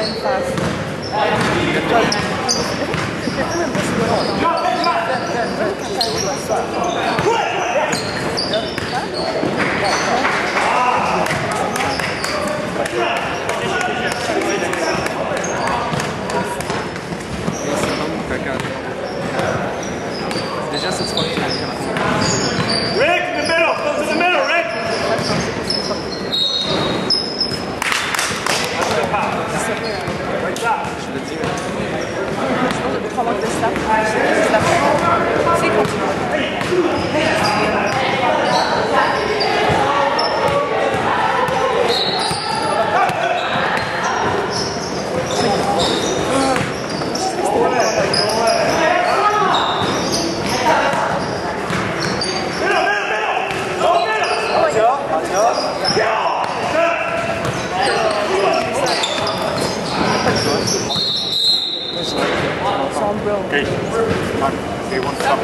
também faço. Eu também posso Deja să-ți continui. on, bro. Okay, okay one stop.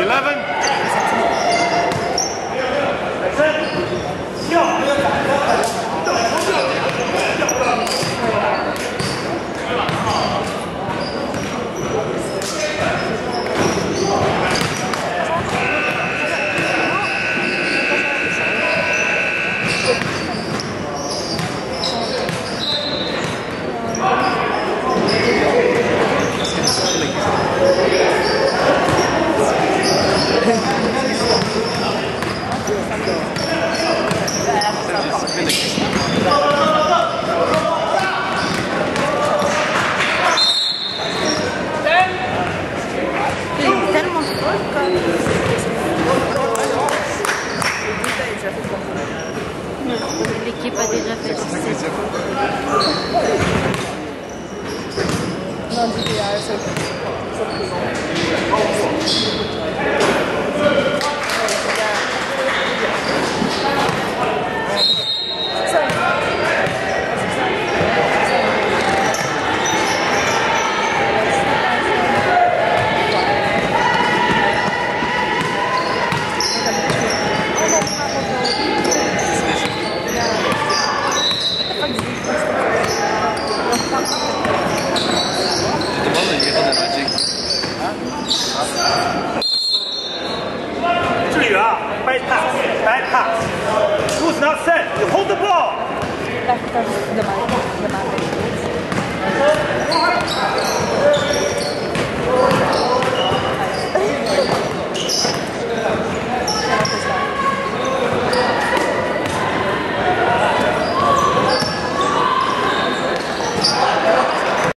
Eleven. So, so, so, so.